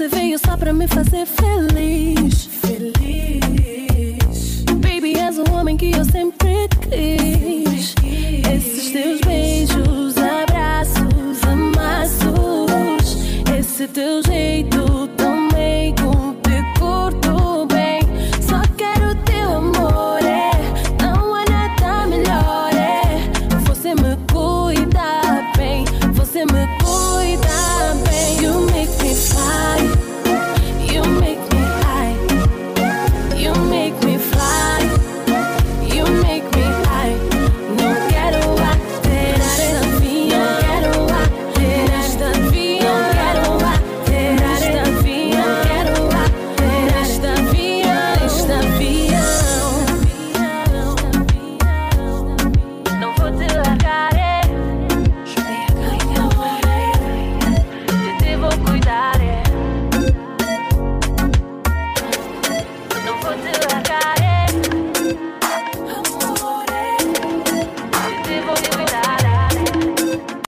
Você veio só pra me fazer feliz. Feliz. Baby, és o homem que eu sempre quis. Esses teus beijos, abraços, amassos. Esse teu